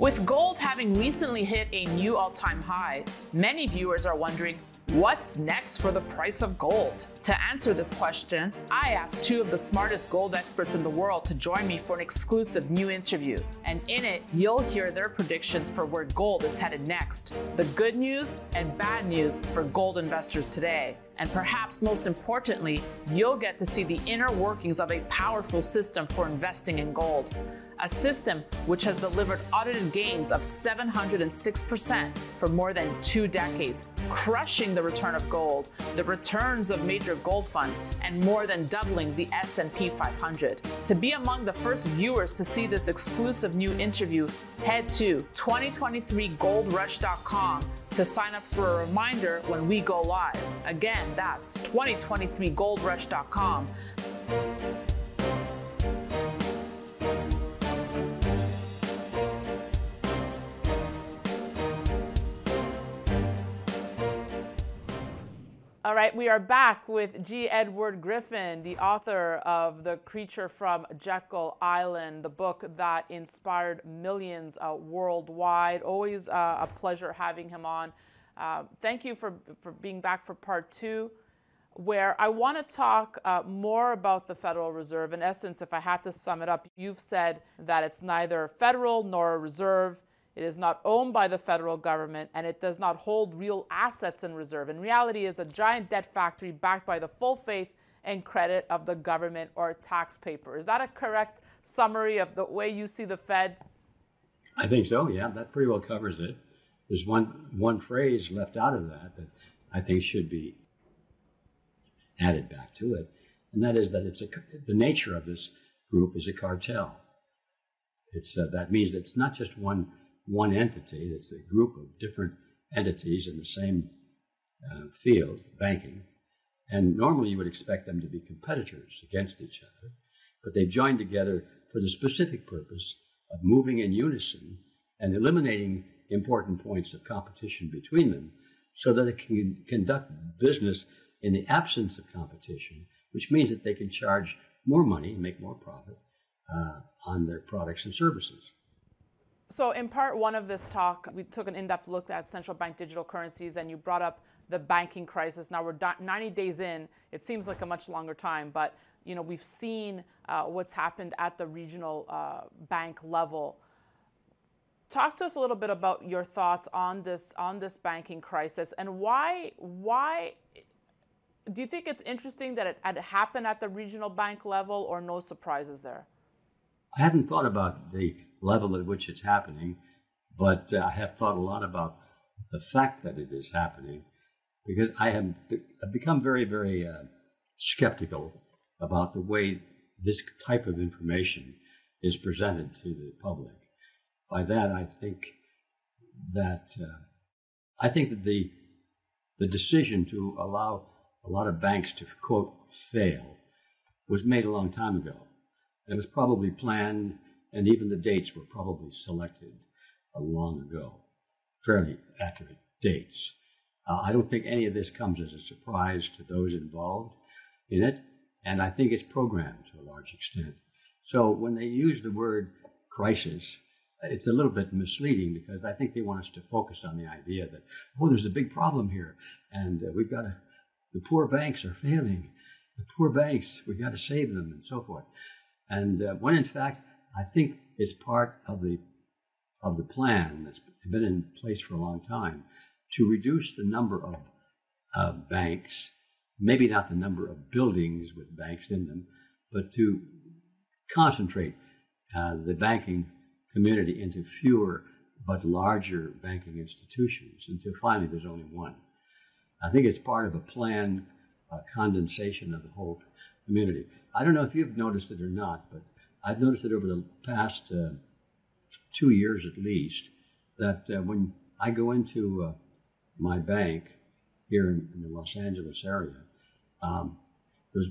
With gold having recently hit a new all time high, many viewers are wondering What's next for the price of gold? To answer this question, I asked two of the smartest gold experts in the world to join me for an exclusive new interview. And in it, you'll hear their predictions for where gold is headed next, the good news and bad news for gold investors today. And perhaps most importantly, you'll get to see the inner workings of a powerful system for investing in gold. A system which has delivered audited gains of 706% for more than two decades, crushing the return of gold, the returns of major gold funds, and more than doubling the S&P 500. To be among the first viewers to see this exclusive new interview, head to 2023goldrush.com to sign up for a reminder when we go live. Again, that's 2023goldrush.com. All right, we are back with G. Edward Griffin, the author of The Creature from Jekyll Island, the book that inspired millions uh, worldwide. Always uh, a pleasure having him on. Uh, thank you for, for being back for part two, where I want to talk uh, more about the Federal Reserve. In essence, if I had to sum it up, you've said that it's neither federal nor a reserve. It is not owned by the federal government and it does not hold real assets in reserve. In reality, is a giant debt factory backed by the full faith and credit of the government or taxpayer. Is that a correct summary of the way you see the Fed? I think so. Yeah, that pretty well covers it. There's one one phrase left out of that that I think should be added back to it, and that is that it's a the nature of this group is a cartel. It's uh, that means that it's not just one one entity, it's a group of different entities in the same uh, field, banking. And normally you would expect them to be competitors against each other, but they've joined together for the specific purpose of moving in unison and eliminating important points of competition between them so that it can conduct business in the absence of competition, which means that they can charge more money and make more profit uh, on their products and services. So in part one of this talk, we took an in-depth look at central bank digital currencies and you brought up the banking crisis. Now we're 90 days in. It seems like a much longer time, but you know, we've seen uh, what's happened at the regional uh, bank level. Talk to us a little bit about your thoughts on this on this banking crisis and why why do you think it's interesting that it had happened at the regional bank level or no surprises there? I haven't thought about the level at which it's happening, but uh, I have thought a lot about the fact that it is happening because I have become very, very uh, skeptical about the way this type of information is presented to the public. By that, I think that uh, I think that the the decision to allow a lot of banks to quote fail was made a long time ago. It was probably planned, and even the dates were probably selected long ago. Fairly accurate dates. Uh, I don't think any of this comes as a surprise to those involved in it, and I think it's programmed to a large extent. So when they use the word crisis, it's a little bit misleading because I think they want us to focus on the idea that, oh, there's a big problem here, and uh, we've got to, the poor banks are failing. The poor banks, we've got to save them, and so forth. And uh, when in fact, I think it's part of the of the plan that's been in place for a long time to reduce the number of uh, banks, maybe not the number of buildings with banks in them, but to concentrate uh, the banking community into fewer but larger banking institutions until finally there's only one. I think it's part of a planned uh, condensation of the whole community. I don't know if you've noticed it or not, but I've noticed it over the past uh, two years at least that uh, when I go into uh, my bank here in, in, the Los Angeles area, um, there's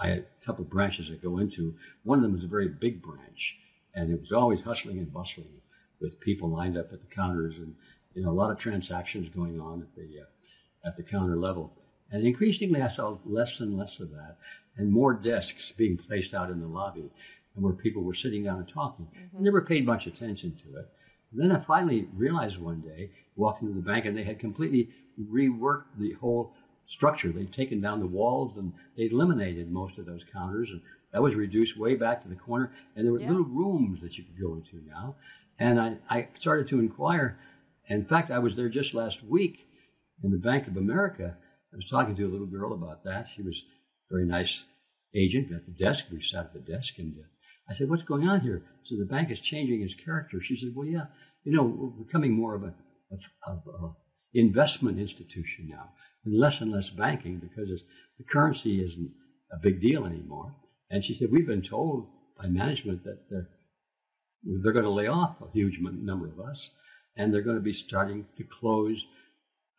I had a couple of branches I go into. One of them was a very big branch, and it was always hustling and bustling with people lined up at the counters, and you know a lot of transactions going on at the uh, at the counter level. And increasingly, I saw less and less of that and more desks being placed out in the lobby and where people were sitting down and talking. Mm-hmm. I never paid much attention to it. And then I finally realized one day, walked into the bank, and they had completely reworked the whole structure. They'd taken down the walls and they'd eliminated most of those counters, and that was reduced way back to the corner. And there were Yeah. little rooms that you could go into now. And I, I started to inquire. In fact, I was there just last week in the Bank of America. I was talking to a little girl about that. She was very nice agent at the desk. We sat at the desk, and uh, I said, "What's going on here?" So the bank is changing its character. She said, "Well, yeah, you know, we're becoming more of a of, of, uh, investment institution now, and less and less banking because the currency isn't a big deal anymore." And she said, "We've been told by management that they're, they're going to lay off a huge number of us, and they're going to be starting to close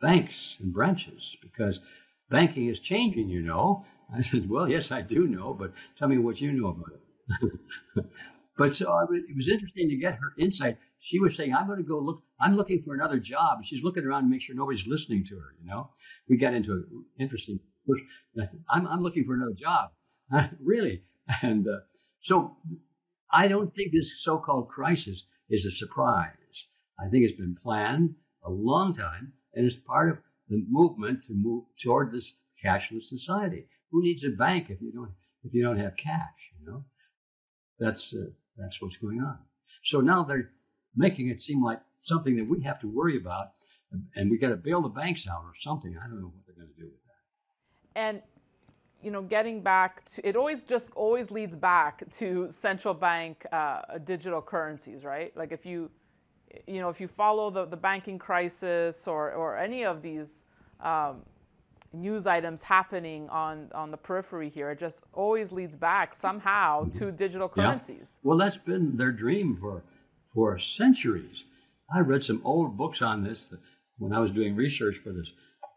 banks and branches because banking is changing, you know. I said, Well, yes, I do know, but tell me what you know about it. but so I it was interesting to get her insight. She was saying, I'm going to go look, I'm looking for another job. She's looking around to make sure nobody's listening to her, you know. We got into an interesting push. I said, I'm, I'm looking for another job. really? And uh, so I don't think this so called crisis is a surprise. I think it's been planned a long time and it's part of the movement to move toward this cashless society. Who needs a bank if you don't if you don't have cash? You know, that's uh, that's what's going on. So now they're making it seem like something that we have to worry about, and we got to bail the banks out or something. I don't know what they're going to do with that. And you know, getting back to it always just always leads back to central bank uh, digital currencies, right? Like if you you know if you follow the, the banking crisis or or any of these um, news items happening on on the periphery here, it just always leads back somehow mm-hmm. to digital Yeah. currencies. Well, that's been their dream for for centuries. I read some old books on this when I was doing research for this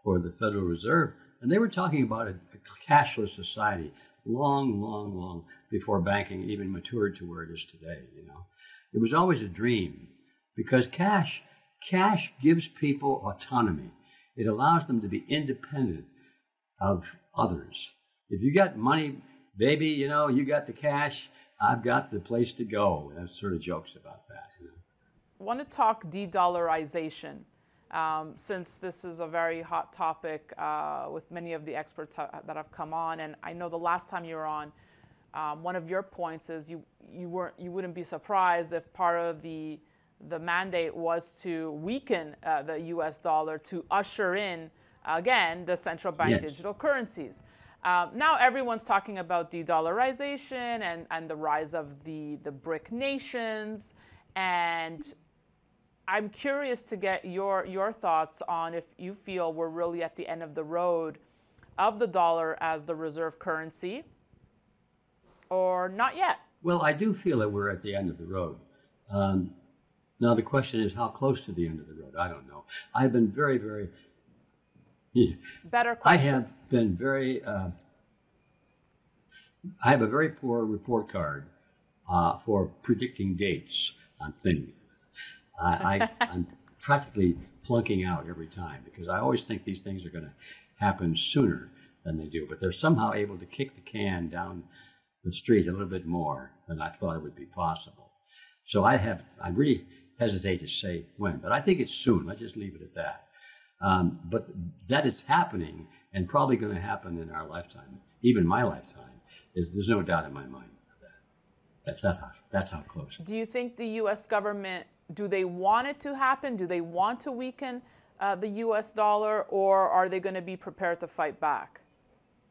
for the Federal Reserve, and they were talking about a, a cashless society long, long, long before banking even matured to where it is today. You know, it was always a dream because cash cash gives people autonomy. It allows them to be independent of others. If you got money, baby, you know, you got the cash, I've got the place to go. That sort of jokes about that. You know? I want to talk de-dollarization, um, since this is a very hot topic uh, with many of the experts ha- that have come on. And I know the last time you were on, um, one of your points is you you weren't you wouldn't be surprised if part of the the mandate was to weaken uh, the U.S. dollar to usher in again the central bank Yes. digital currencies. Um, now everyone's talking about de-dollarization and, and the rise of the, the BRIC nations. And I'm curious to get your, your thoughts on if you feel we're really at the end of the road of the dollar as the reserve currency or not yet. Well, I do feel that we're at the end of the road. Um, now, the question is how close to the end of the road? I don't know. I've been very, very. Yeah, Better I have been very. Uh, I have a very poor report card uh, for predicting dates on things. I, I, I'm practically flunking out every time because I always think these things are going to happen sooner than they do, but they're somehow able to kick the can down the street a little bit more than I thought it would be possible. So I have, I really hesitate to say when, but I think it's soon. Let's just leave it at that. Um, but that is happening and probably going to happen in our lifetime, even my lifetime. Is there's no doubt in my mind of that. That's that how, that's how close. Do you think the U.S. government, do they want it to happen? Do they want to weaken uh, the U.S. dollar or are they going to be prepared to fight back?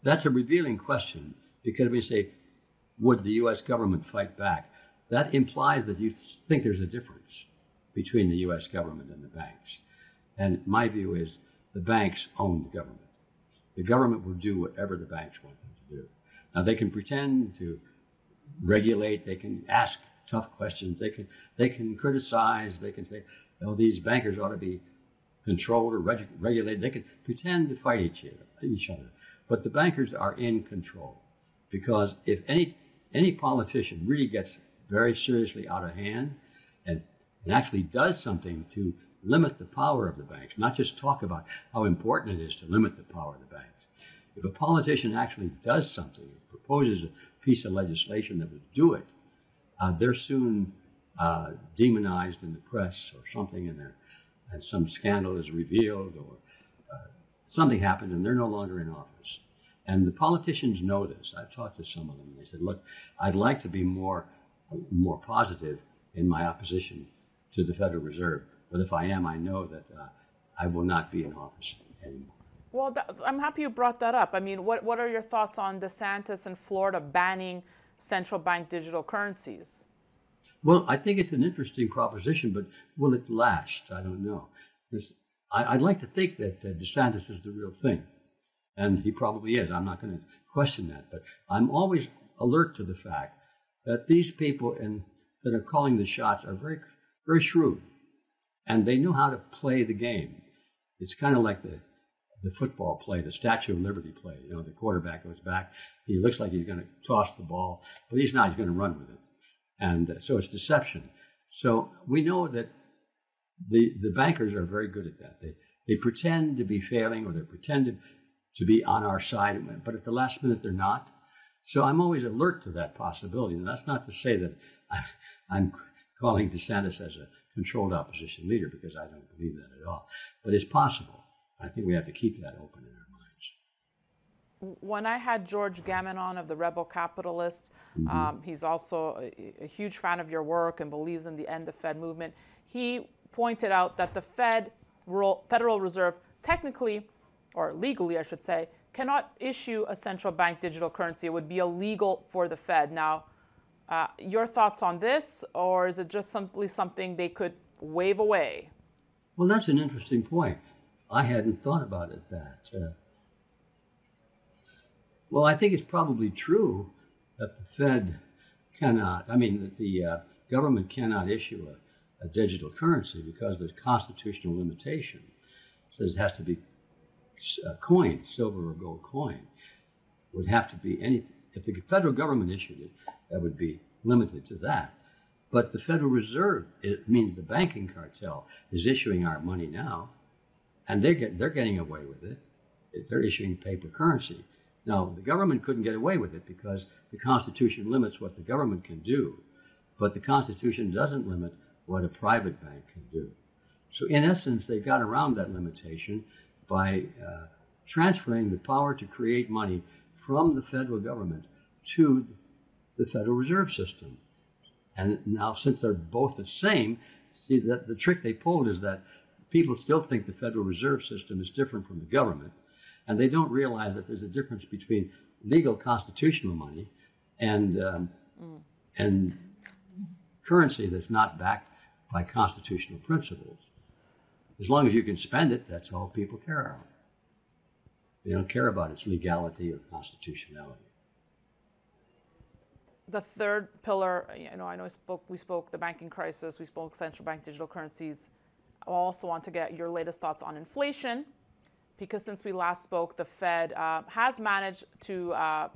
That's a revealing question because we say, would the U.S. government fight back? That implies that you think there's a difference between the U.S. government and the banks. And my view is the banks own the government. The government will do whatever the banks want them to do. Now they can pretend to regulate, they can ask tough questions, they can they can criticize, they can say, "Oh, these bankers ought to be controlled or reg- regulated." They can pretend to fight each other, each other, but the bankers are in control because if any any politician really gets very seriously out of hand and, and actually does something to limit the power of the banks, not just talk about how important it is to limit the power of the banks. If a politician actually does something, proposes a piece of legislation that would do it, uh, they're soon uh, demonized in the press or something, and, and some scandal is revealed or uh, something happens and they're no longer in office. And the politicians know this. I've talked to some of them. They said, "Look, I'd like to be more, more positive in my opposition to the Federal Reserve, but if I am, I know that uh, I will not be in office anymore." Well, that, I'm happy you brought that up. I mean, what what are your thoughts on DeSantis in Florida banning central bank digital currencies? Well, I think it's an interesting proposition, but will it last? I don't know. I, would like to think that uh, DeSantis is the real thing, and he probably is. I'm not going to question that, but I'm always alert to the fact that these people in, that are calling the shots are very, very shrewd, and they know how to play the game. It's kind of like the the football play, the Statue of Liberty play. You know, the quarterback goes back. He looks like he's going to toss the ball, but he's not. He's going to run with it. And uh, so it's deception. So we know that the, the bankers are very good at that. They, they pretend to be failing or they pretend to, to be on our side, but at the last minute they're not. So I'm always alert to that possibility. And that's not to say that I'm, I'm calling DeSantis as a controlled opposition leader because I don't believe that at all. But it's possible. I think we have to keep that open in our minds. when I had George Gammon of the Rebel Capitalist, mm-hmm. um, he's also a, a, huge fan of your work and believes in the end the Fed movement. He pointed out that the Fed, Federal Reserve, technically, or legally, I should say, cannot issue a central bank digital currency. It would be illegal for the Fed. Now, uh, your thoughts on this, or is it just simply something they could wave away? Well, that's an interesting point. I hadn't thought about it that. Uh, well, I think it's probably true that the Fed cannot, I mean, that the uh, government cannot issue a, a, digital currency because of the constitutional limitation. It says it has to be a coin, silver or gold coin. It would have to be any, if the federal government issued it, that would be limited to that. But the Federal Reserve, it means the banking cartel, is issuing our money now, and they get, they're getting away with it. They're issuing paper currency. Now, the government couldn't get away with it because the Constitution limits what the government can do, but the Constitution doesn't limit what a private bank can do. So, in essence, they got around that limitation by uh, transferring the power to create money from the federal government to the Federal Reserve System. And now, since they're both the same, see that the trick they pulled is that people still think the Federal Reserve System is different from the government and they don't realize that there's a difference between legal constitutional money and um, mm. and currency that's not backed by constitutional principles. As long as you can spend it, that's all people care about. They don't care about its legality or constitutionality. The third pillar, you know, I know we spoke, we spoke the banking crisis, we spoke central bank digital currencies. I also want to get your latest thoughts on inflation because since we last spoke, the Fed uh, has managed to uh,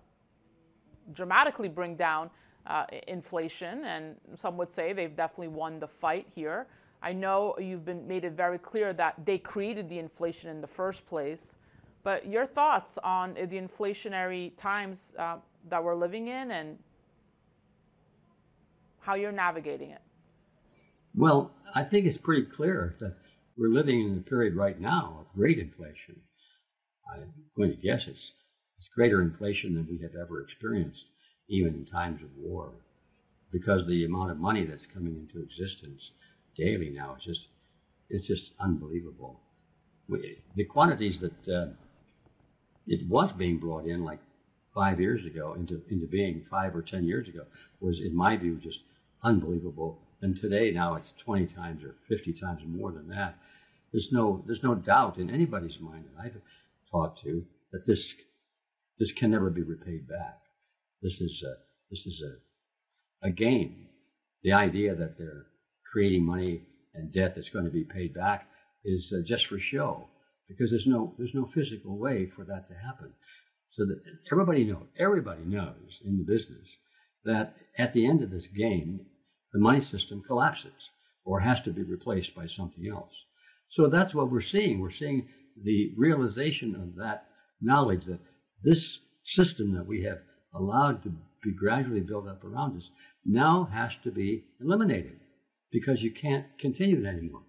dramatically bring down uh, inflation, and some would say they've definitely won the fight here. I know you've been made it very clear that they created the inflation in the first place, but your thoughts on the inflationary times uh, that we're living in and how you're navigating it? Well, I think it's pretty clear that we're living in a period right now of great inflation. I'm going to guess it's, it's greater inflation than we have ever experienced, even in times of war, because the amount of money that's coming into existence daily now is just it's just unbelievable. We, the quantities that uh, it was being brought in, like five years ago, into into being five or ten years ago, was in my view just unbelievable and today, now it's 20 times or 50 times more than that. There's no, there's no doubt in anybody's mind that I've talked to that this, this can never be repaid back. This is a, this is a, a game. The idea that they're creating money and debt that's going to be paid back is uh, just for show because there's no, there's no physical way for that to happen. So that everybody knows, everybody knows in the business that at the end of this game, the money system collapses or has to be replaced by something else. So that's what we're seeing. We're seeing the realization of that knowledge that this system that we have allowed to be gradually built up around us now has to be eliminated. because you can't continue it anymore.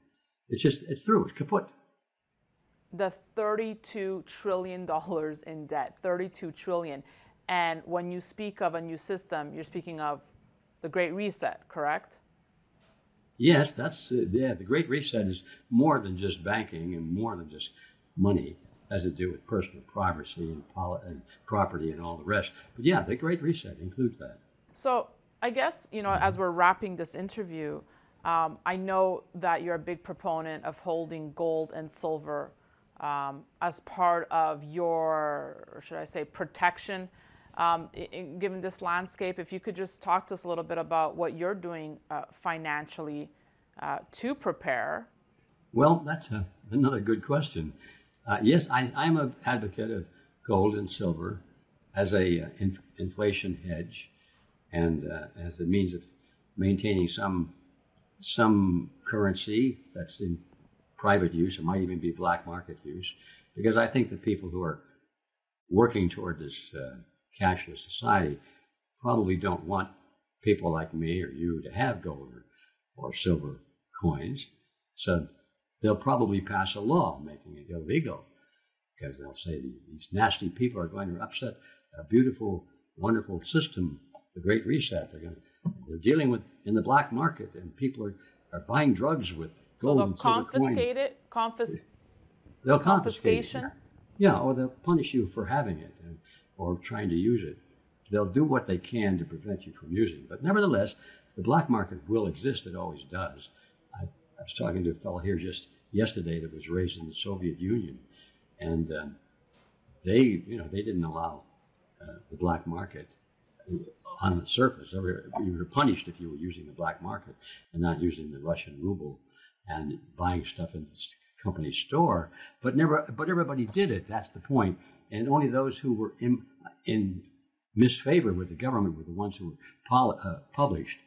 It's just, it's through, it's kaput. The $32 trillion in debt, 32 trillion. And when you speak of a new system, you're speaking of the Great Reset, correct? Yes, that's uh, yeah. The Great Reset is more than just banking and more than just money. As it has to do with personal privacy and, poli- and property and all the rest. But yeah, the Great Reset includes that. So I guess you know, as we're wrapping this interview, um, I know that you're a big proponent of holding gold and silver um, as part of your, should I say, protection um, in, given this landscape, if you could just talk to us a little bit about what you're doing uh, financially uh, to prepare. Well, that's a, another good question. Uh, yes, I, am an advocate of gold and silver as a uh, in, inflation hedge and uh, as a means of maintaining some some currency that's in private use. It might even be black market use, because I think the people who are working toward this uh, cashless society probably don't want people like me or you to have gold or, or silver coins. So they'll probably pass a law making it illegal because they'll say these nasty people are going to upset a beautiful, wonderful system, the Great Reset. They're going to, they're dealing with in the black market, and people are, are buying drugs with gold so silver confiscate it, confis- they'll confiscation. Confiscate it. Yeah, or they'll punish you for having it. And or trying to use it. They'll do what they can to prevent you from using it. But nevertheless, the black market will exist. It always does. I, I was talking to a fellow here just yesterday that was raised in the Soviet Union, and um, they, you know, they didn't allow uh, the black market on the surface. You were punished if you were using the black market and not using the Russian ruble and buying stuff in the company store. But never, but everybody did it. That's the point. and only those who were in, in misfavor with the government were the ones who were uh, published.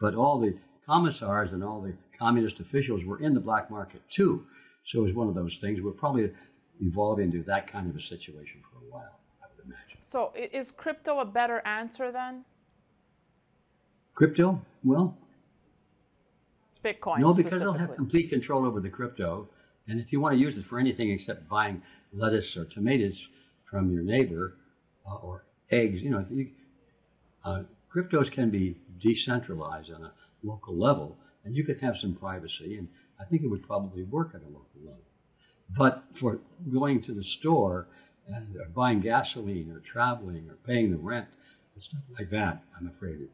But all the commissars and all the communist officials were in the black market too. So it was one of those things. We're probably evolving into that kind of a situation for a while, imagine. So is crypto a better answer then? Crypto? Well, Bitcoin. No, because they'll have complete control over the crypto. And if you want to use it for anything except buying lettuce or tomatoes from your neighbor uh, or eggs. You know, you, uh, cryptos can be decentralized on a local level, and you could have some privacy, and I think it would probably work at a local level. But for going to the store and or buying gasoline or traveling or paying the rent and stuff like that, I'm afraid it,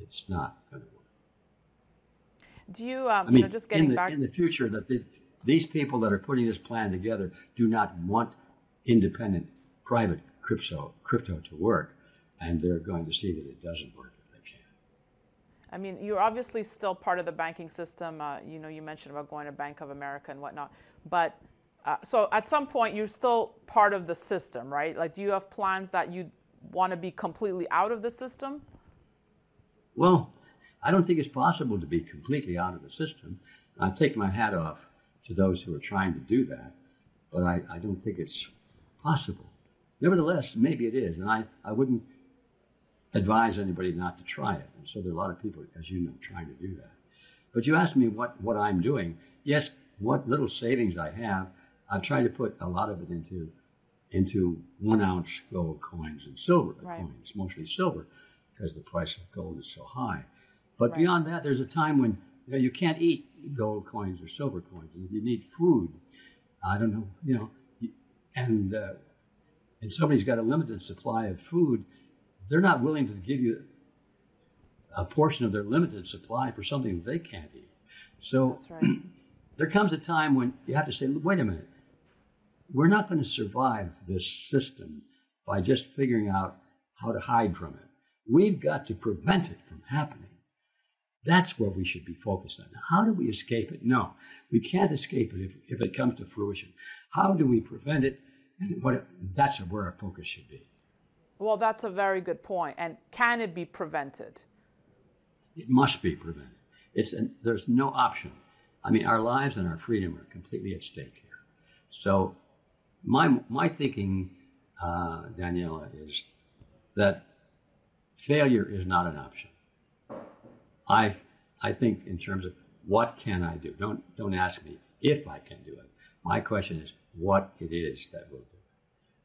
it's not going to work. Do you, um, I mean, you know, just getting in the, back in the future, that the, these people that are putting this plan together do not want independent private crypto crypto to work, and they're going to see that it doesn't work if they can. I mean, you're obviously still part of the banking system. Uh, you know, you mentioned about going to Bank of America and whatnot, but uh, so at some point you're still part of the system, right? Like, do you have plans that you want to be completely out of the system? Well, I don't think it's possible to be completely out of the system. I take my hat off to those who are trying to do that, but I, I don't think it's possible. Nevertheless, maybe it is, and I, I wouldn't advise anybody not to try it. And so there are a lot of people, as you know, trying to do that. But you asked me what, what I'm doing. Yes, what little savings I have, I've tried to put a lot of it into into one ounce gold coins and silver right. coins, mostly silver, because the price of gold is so high. But right. beyond that, there's a time when you know you can't eat gold coins or silver coins. You need food. I don't know, you know, and uh, and somebody's got a limited supply of food, they're not willing to give you a portion of their limited supply for something they can't eat. So right. there comes a time when you have to say, wait a minute, we're not going to survive this system by just figuring out how to hide from it. We've got to prevent it from happening. That's where we should be focused on. How do we escape it? No, we can't escape it if, if it comes to fruition. How do we prevent it? And what that's where our focus should be. Well, that's a very good point. And can it be prevented? It must be prevented. It's an, there's no option. I mean, our lives and our freedom are completely at stake here. So, my my thinking, uh, Daniela, is that failure is not an option. I I think in terms of what can I do? Don't don't ask me if I can do it. My question is what it is that we'll do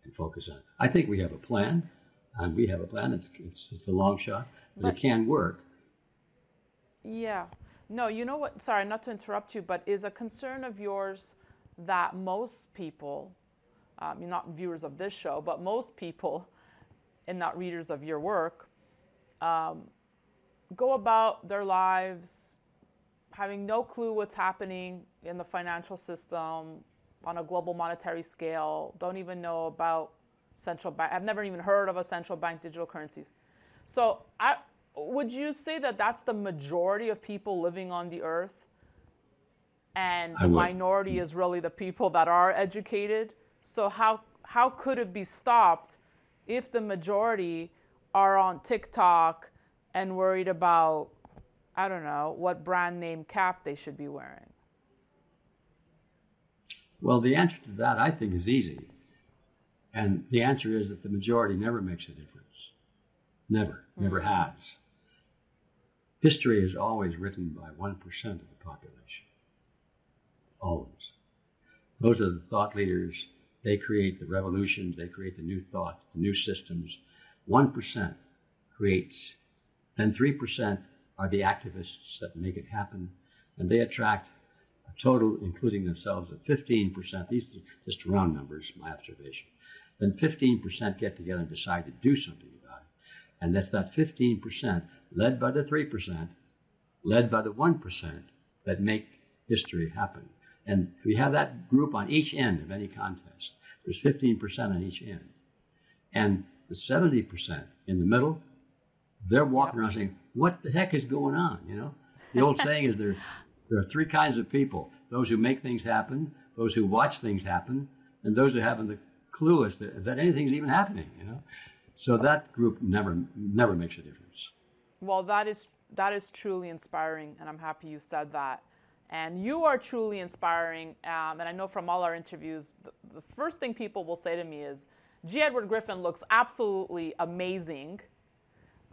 and focus on. I think we have a plan, and we have a plan. It's it's, it's a long shot, but, but it can work. Yeah. No, you know what? Sorry, not to interrupt you, but is a concern of yours that most people, um, not viewers of this show, but most people, and not readers of your work, um, go about their lives having no clue what's happening in the financial system on a global monetary scale, don't even know about central bank. I've never even heard of a central bank digital currencies. So I, would you say that that's the majority of people living on the earth? And the minority is really the people that are educated. So how how could it be stopped if the majority are on TikTok and worried about I don't know what brand name cap they should be wearing? Well, the answer to that I think is easy. And the answer is that the majority never makes a difference. Never, mm-hmm. never has. History is always written by 1% of the population. Always. Those are the thought leaders. They create the revolutions, they create the new thought, the new systems. 1% creates. Then 3% are the activists that make it happen, and they attract a total, including themselves, of 15%. These are just round numbers, my observation. Then 15% get together and decide to do something about it. and that's that 15%, led by the 3%, led by the 1%, that make history happen. And we have that group on each end of any contest. There's 15% on each end. And the 70% in the middle, they're walking around saying, What the heck is going on? You know? The old saying is there, there are three kinds of people those who make things happen, those who watch things happen, and those who haven't the clue as to that anything's even happening, you know? So that group never never makes a difference. Well, that is that is truly inspiring, and I'm happy you said that. And you are truly inspiring. Um, and I know from all our interviews, the, the first thing people will say to me is, G. Edward Griffin looks absolutely amazing.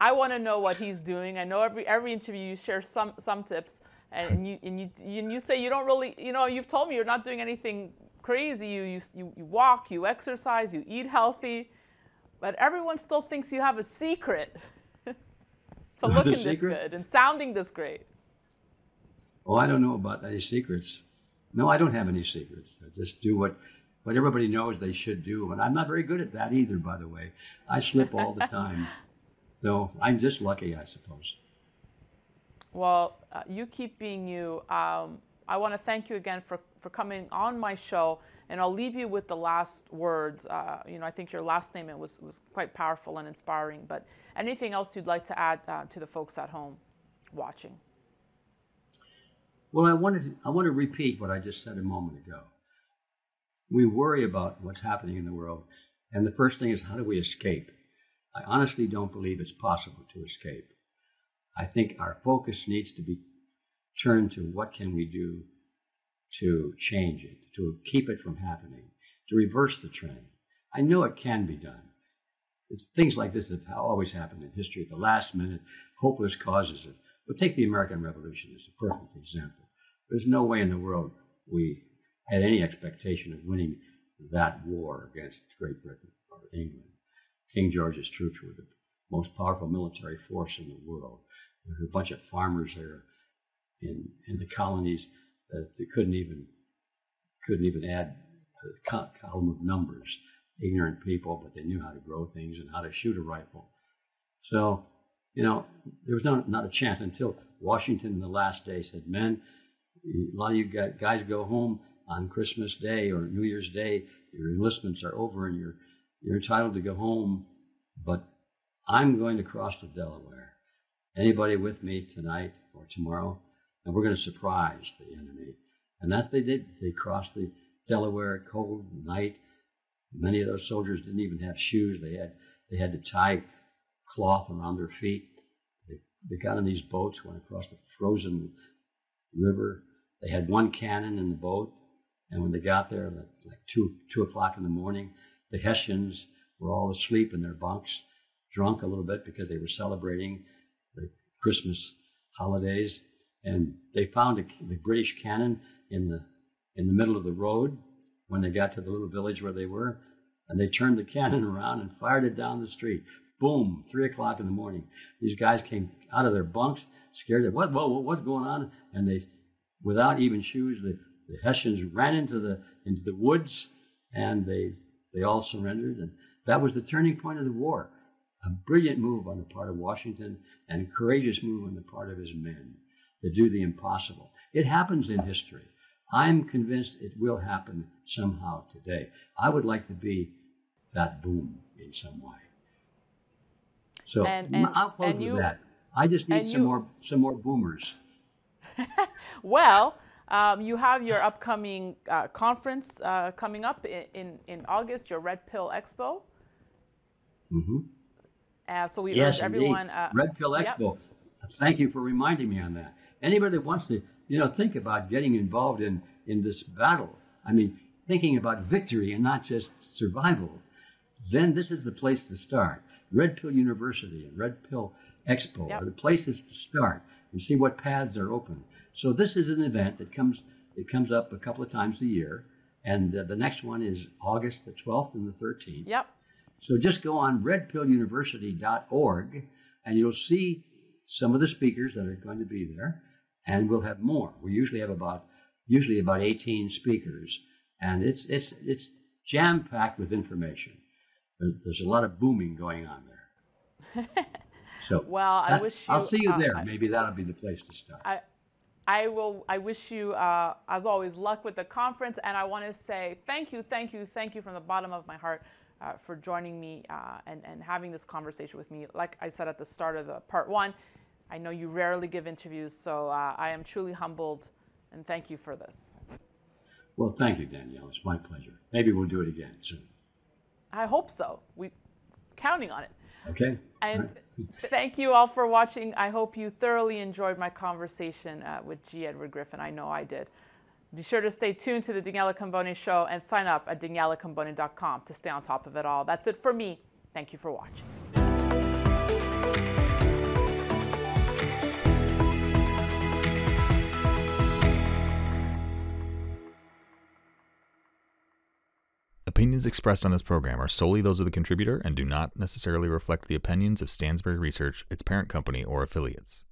I want to know what he's doing. I know every every interview you share some some tips, and you and you and you say you don't really, you know, you've told me you're not doing anything crazy. You you you walk, you exercise, you eat healthy but everyone still thinks you have a secret to looking this good and sounding this great. Oh, I don't know about any secrets. No, I don't have any secrets. I just do what, what everybody knows they should do. And I'm not very good at that either, by the way. I slip all the time. so I'm just lucky, I suppose. Well, uh, you keep being you. Um, I want to thank you again for, for coming on my show and I'll leave you with the last words. Uh, you know, I think your last statement was, was quite powerful and inspiring. But anything else you'd like to add uh, to the folks at home watching? Well, I wanted to, I want to repeat what I just said a moment ago. We worry about what's happening in the world, and the first thing is how do we escape? I honestly don't believe it's possible to escape. I think our focus needs to be turned to what can we do to change it, to keep it from happening, to reverse the trend. I know it can be done. It's things like this have always happened in history. At the last minute, hopeless causes. But take the American Revolution as a perfect example. There's no way in the world we had any expectation of winning that war against Great Britain or England. King George's troops were the most powerful military force in the world. There were a bunch of farmers there in, in the colonies that couldn't even couldn't even add a column of numbers. Ignorant people, but they knew how to grow things and how to shoot a rifle. So, you know, there was not, not a chance until Washington in the last day said, Men, a lot of you guys go home on Christmas Day or New Year's Day. Your enlistments are over and you're, you're entitled to go home, but I'm going to cross the Delaware. Anybody with me tonight or tomorrow? and we're going to surprise the enemy. And that's what they did. They crossed the Delaware cold night. Many of those soldiers didn't even have shoes. They had they had to tie cloth around their feet. They, they got on these boats, went across the frozen river. They had one cannon in the boat, and when they got there, like, like two two o'clock in the morning, the Hessians were all asleep in their bunks, drunk a little bit because they were celebrating the Christmas holidays and they found a, the British cannon in the in the middle of the road when they got to the little village where they were, and they turned the cannon around and fired it down the street. Boom! Three o'clock in the morning. These guys came out of their bunks, scared. What? Whoa! What's going on? And they, without even shoes, the, the Hessians ran into the into the woods, and they they all surrendered. And that was the turning point of the war. A brilliant move on the part of Washington and a courageous move on the part of his men to do the impossible. It happens in history. I'm convinced it will happen somehow today. I would like to be that boom in some way. So and, and, I'll close with you, that. I just need some you, more some more boomers. well, um, you have your upcoming uh, conference uh, coming up in, in, in, August, your Red Pill Expo. Mm-hmm. Uh, so we yes, urge everyone. Uh, Red Pill Expo. Yep. Thank you for reminding me on that. Anybody that wants to, you know, think about getting involved in in this battle. I mean, thinking about victory and not just survival. Then this is the place to start. Red Pill University and Red Pill Expo yep. are the places to start and see what paths are open. So this is an event that comes it comes up a couple of times a year, and uh, the next one is August the 12th and the 13th. Yep. So just go on redpilluniversity.org and you'll see some of the speakers that are going to be there, and we'll have more. We usually have about usually about 18 speakers, and it's it's it's jam packed with information. There's a lot of booming going on there. So well, I wish you, I'll see you uh, there. Maybe that'll be the place to start. I, I will. I wish you, uh, as always, luck with the conference, and I want to say thank you, thank you, thank you from the bottom of my heart uh, for joining me uh, and and having this conversation with me. Like I said at the start of the part one, I know you rarely give interviews, so uh, I am truly humbled, and thank you for this. Well, thank you, Danielle. It's my pleasure. Maybe we'll do it again soon. I hope so. We counting on it. Okay. And thank you all for watching. I hope you thoroughly enjoyed my conversation uh, with G. Edward Griffin. I know I did. Be sure to stay tuned to the Daniela Cambone show and sign up at danielacambone.com to stay on top of it all. That's it for me. Thank you for watching. Opinions expressed on this program are solely those of the contributor and do not necessarily reflect the opinions of Stansberry Research, its parent company, or affiliates.